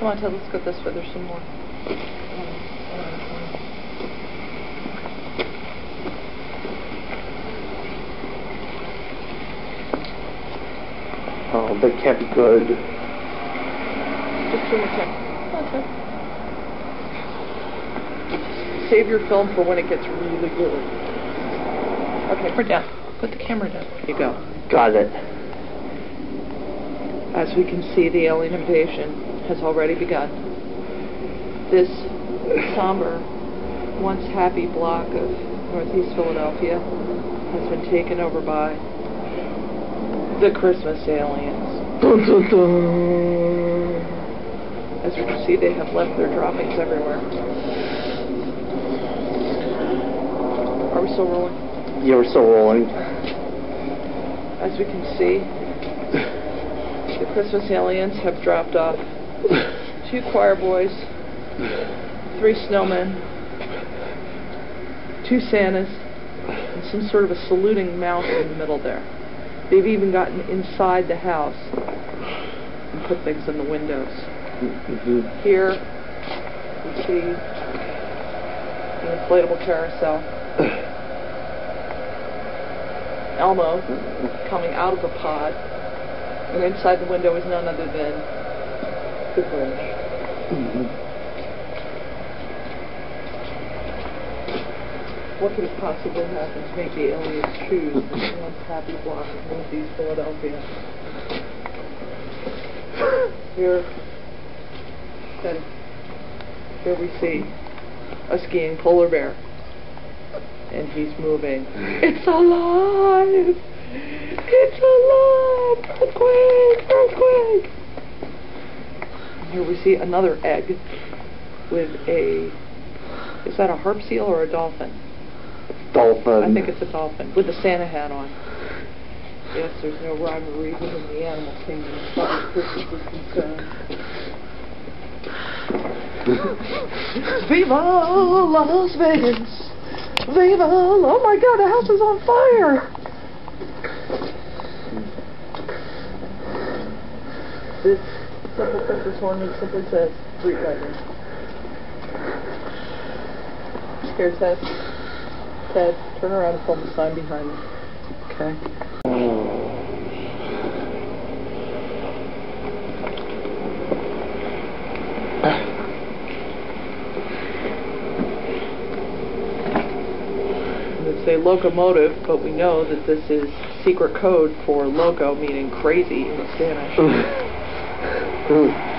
Come on, Ted, let's go this way. There's some more. Oh, that can't be good. Just two more times. Come on, Ted. Save your film for when it gets really good. Okay, we're down. Put the camera down. There you go. Got it. As we can see, the alien invasion has already begun. This somber, once happy block of northeast Philadelphia has been taken over by the Christmas aliens. As we can see, they have left their droppings everywhere. Are we still rolling? Yeah, we're still rolling. As we can see, the Christmas aliens have dropped off two choir boys, three snowmen, two Santas, and some sort of a saluting mouse in the middle there. They've even gotten inside the house and put things in the windows. Mhm. Here, we see the inflatable carousel. Elmo coming out of the pod, and inside the window is none other than the Grinch. What could have possibly happened to make the aliens choose this once happy block of northeast Philadelphia? Here, then, here we see a skiing polar bear, and he's moving. It's alive! It's alive! Earthquake! Earthquake! Here we see another egg with a. Is that a harp seal or a dolphin? Dolphin. I think it's a dolphin with a Santa hat on. Yes, there's no rhyme or reason in the animal kingdom as far as Christmas is concerned. Viva Las Vegas! Viva! Oh my God, the house is on fire! This simple Christmas ornament simply says Street Legend. Here, Ted. Ted, turn around and film the sign behind me. Okay. A locomotive, but we know that this is secret code for loco, meaning crazy in Spanish. Mm.